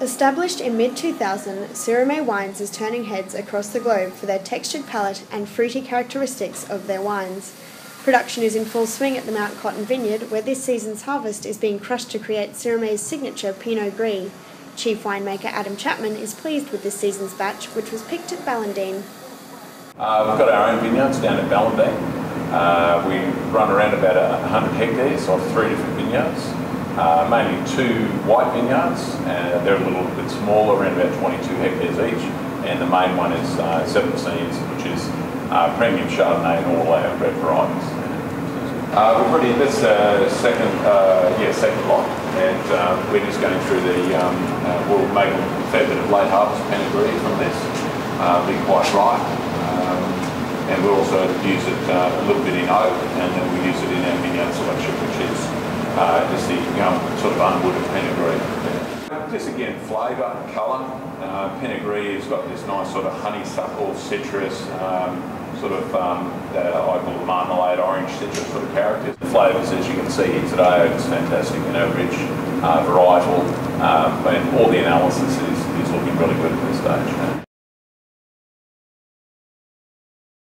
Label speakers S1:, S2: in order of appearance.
S1: Established in mid 2000, Sirromet Wines is turning heads across the globe for their textured palate and fruity characteristics of their wines. Production is in full swing at the Mount Cotton Vineyard, where this season's harvest is being crushed to create Sirromet's signature Pinot Gris. Chief winemaker Adam Chapman is pleased with this season's batch, which was picked at Ballandean.
S2: Uh, we've got our own vineyards down at Ballandean. Uh, we run around about 100 hectares of three different vineyards. Uh, mainly two white vineyards, and they're a little bit smaller, around about 22 hectares each. And the main one is uh, Seven Seas, which is uh, premium Chardonnay and all our red varieties. Uh, we've already this uh, second, uh, yeah, second lot, and um, we're just going through the. Um, uh, we'll make a fair bit of late harvest Gris from this, uh, be quite ripe, um, and we'll also use it uh, a little bit in oak, and then we use it in our vineyard selection, which is uh, just the know, sort of unwooded Pinot Gris. Just again, flavour, colour. Uh, Gris has got this nice sort of honeysuckle, citrus, um, sort of um, I call marmalade orange citrus sort of characters. The flavours, as you can see here today, it's fantastic, you know, rich, uh, varietal, um, and all the analysis is, is looking really good at this stage.